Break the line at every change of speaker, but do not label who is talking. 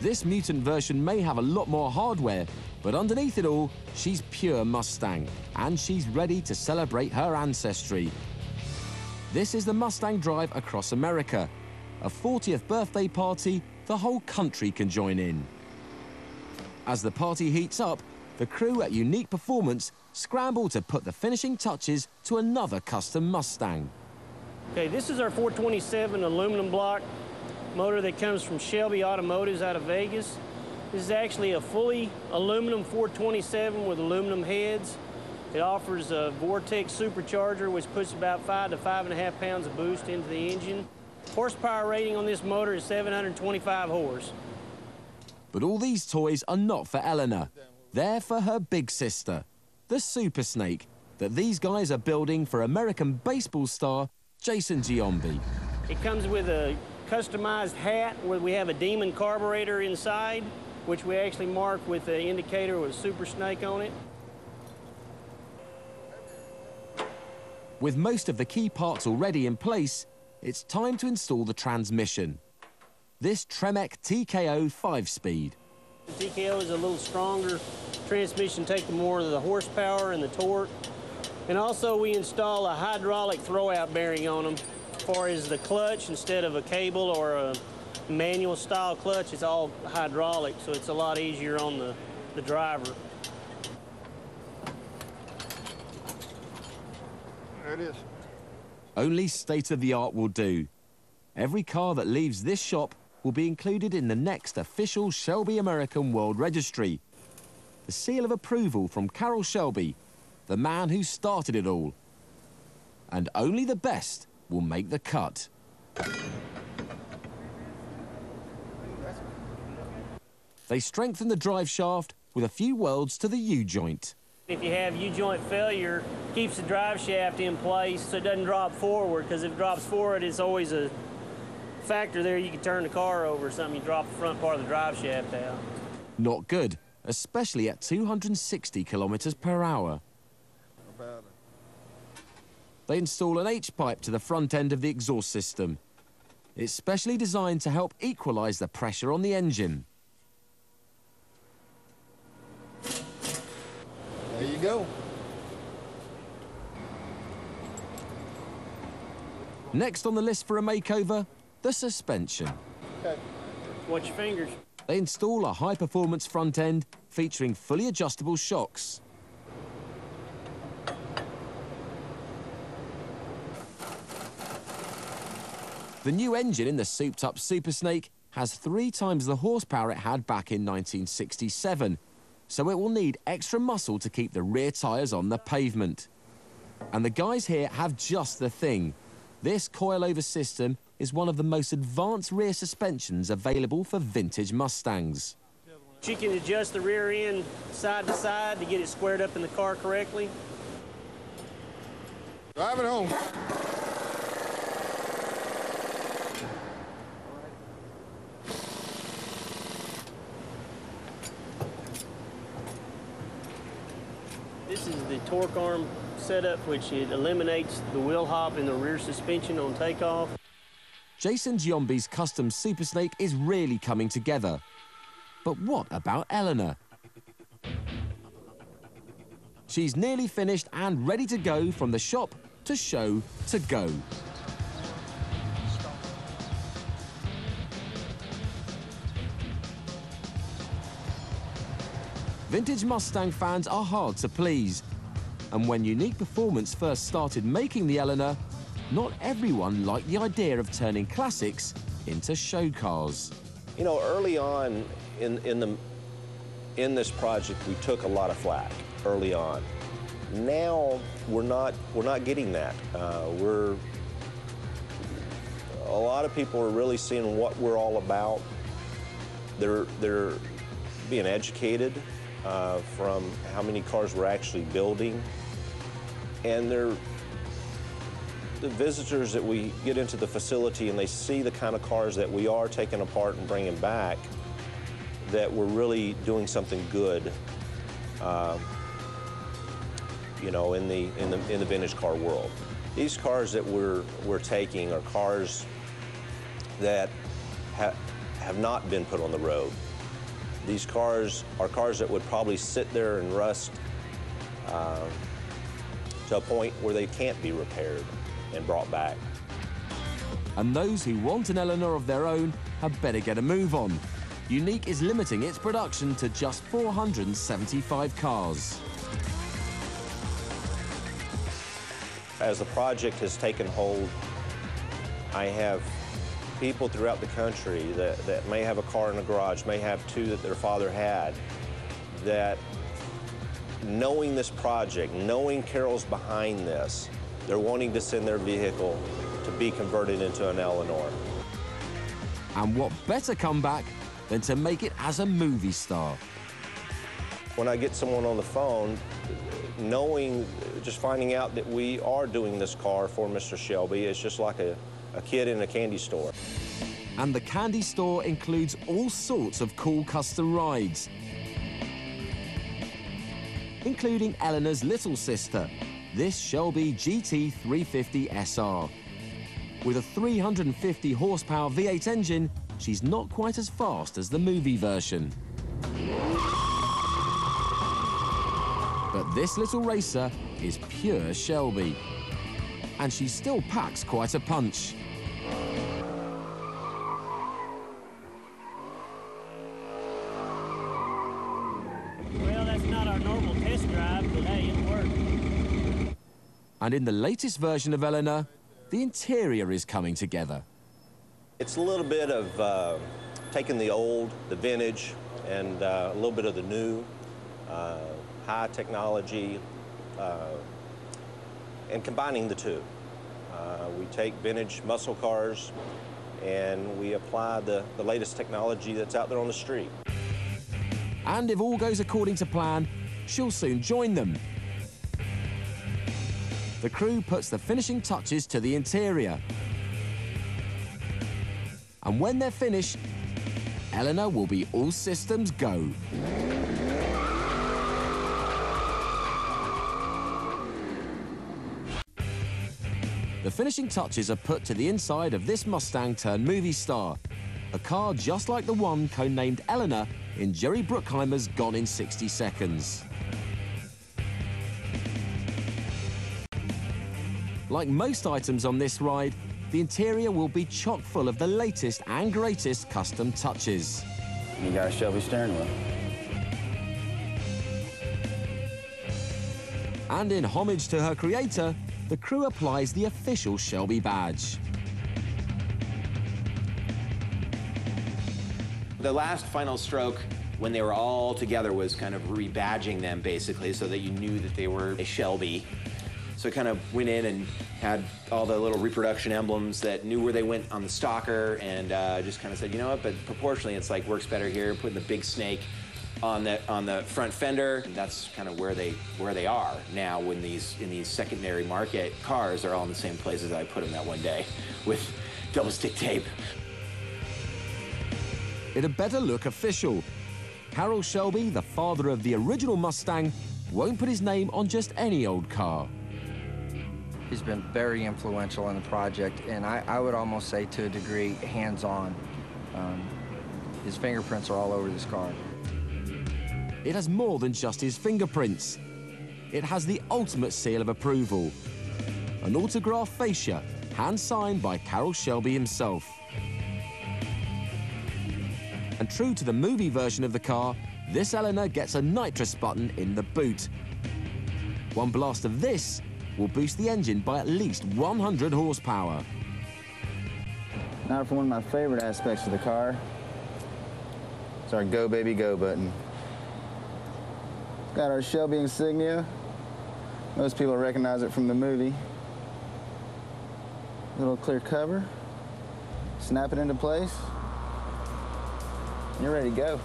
This mutant version may have a lot more hardware, but underneath it all, she's pure Mustang, and she's ready to celebrate her ancestry. This is the Mustang Drive across America, a 40th birthday party the whole country can join in. As the party heats up, the crew at Unique Performance scramble to put the finishing touches to another custom Mustang.
Okay, this is our 427 aluminum block motor that comes from Shelby Automotives out of Vegas. This is actually a fully aluminum 427 with aluminum heads. It offers a Vortech supercharger, which puts about five to five and a half pounds of boost into the engine. Horsepower rating on this motor is 725 horse.
But all these toys are not for Eleanor. They're for her big sister, the Super Snake, that these guys are building for American baseball star Jason Giambi.
It comes with a customized hat where we have a Demon carburetor inside, which we actually mark with the indicator with a Super Snake on it.
With most of the key parts already in place, it's time to install the transmission. This Tremec TKO 5-speed.
The TKO is a little stronger transmission, taking more of the horsepower and the torque. And also we install a hydraulic throwout bearing on them as far as the clutch instead of a cable or a manual style clutch, it's all hydraulic, so it's a lot easier on the, the driver.
There it is.
Only state-of-the-art will do. Every car that leaves this shop will be included in the next official Shelby American World Registry. The seal of approval from Carroll Shelby, the man who started it all. And only the best will make the cut. They strengthen the drive shaft with a few welds to the U-joint.
If you have U-joint failure, keeps the drive shaft in place so it doesn't drop forward, because if it drops forward, it's always a factor there you can turn the car over or something, you drop the front part of the drive shaft out.
Not good, especially at 260 kilometers per hour. They install an H-pipe to the front end of the exhaust system. It's specially designed to help equalize the pressure on the engine.
There you go.
Next on the list for a makeover, the suspension.
Okay.
Watch your fingers.
They install a high-performance front end featuring fully adjustable shocks. The new engine in the souped-up Super Snake has three times the horsepower it had back in 1967, so it will need extra muscle to keep the rear tyres on the pavement. And the guys here have just the thing. This coilover system is one of the most advanced rear suspensions available for vintage Mustangs.
You can adjust the rear end side to side to get it squared up in the car correctly.
Drive it home.
This torque arm setup, which it eliminates the wheel hop in the rear suspension on takeoff.
Jason Giambi's custom Super Snake is really coming together. But what about Eleanor? She's nearly finished and ready to go from the shop to show to go. Vintage Mustang fans are hard to please. And when Unique Performance first started making the Eleanor, not everyone liked the idea of turning classics into show cars.
You know, early on in, in, the, in this project, we took a lot of flack early on. Now, we're not, we're not getting that. Uh, we're, a lot of people are really seeing what we're all about. They're, they're being educated uh, from how many cars we're actually building. And they're, the visitors that we get into the facility and they see the kind of cars that we are taking apart and bringing back, that we're really doing something good, uh, you know, in the, in, the, in the vintage car world. These cars that we're, we're taking are cars that ha have not been put on the road. These cars are cars that would probably sit there and rust uh, to a point where they can't be repaired and brought back.
And those who want an Eleanor of their own had better get a move on. Unique is limiting its production to just 475 cars.
As the project has taken hold, I have people throughout the country that, that may have a car in the garage, may have two that their father had, that knowing this project, knowing Carroll's behind this, they're wanting to send their vehicle to be converted into an Eleanor.
And what better comeback than to make it as a movie star?
When I get someone on the phone, knowing, just finding out that we are doing this car for Mr. Shelby, it's just like a, a kid in a candy store.
And the candy store includes all sorts of cool custom rides, including Eleanor's little sister, this Shelby GT350 SR. With a 350 horsepower V8 engine, she's not quite as fast as the movie version. But this little racer is pure Shelby. And she still packs quite a punch.
Well, that's not our normal test drive, but hey, it worked.
And in the latest version of Eleanor, the interior is coming together.
It's a little bit of uh, taking the old, the vintage, and uh, a little bit of the new, uh, high technology, uh, and combining the two. Uh, we take vintage muscle cars and we apply the, the latest technology that's out there on the street.
And if all goes according to plan, she'll soon join them. The crew puts the finishing touches to the interior. And when they're finished, Eleanor will be all systems go. The finishing touches are put to the inside of this Mustang turned movie star, a car just like the one codenamed Eleanor in Jerry Bruckheimer's Gone in 60 Seconds. Like most items on this ride, the interior will be chock full of the latest and greatest custom touches.
You got a Shelby steering wheel.
And in homage to her creator, the crew applies the official Shelby badge.
The last final stroke, when they were all together, was kind of rebadging them basically so that you knew that they were a Shelby. So I kind of went in and had all the little reproduction emblems that knew where they went on the stalker and uh, just kind of said, you know what, but proportionally it's like works better here, putting the big snake on the on the front fender. That's kind of where they where they are now when these in these secondary market cars are all in the same places I put them that one day with double stick tape.
It had better look official. Carroll Shelby, the father of the original Mustang, won't put his name on just any old car.
He's been very influential in the project, and I, I would almost say to a degree, hands-on. Um, his fingerprints are all over this car.
It has more than just his fingerprints. It has the ultimate seal of approval. An autograph fascia, hand-signed by Carroll Shelby himself. And true to the movie version of the car, this Eleanor gets a nitrous button in the boot. One blast of this will boost the engine by at least 100 horsepower.
Now for one of my favorite aspects of the car. It's our Go Baby Go button. Got our Shelby insignia. Most people recognize it from the movie. Little clear cover. Snap it into place. You're ready to go.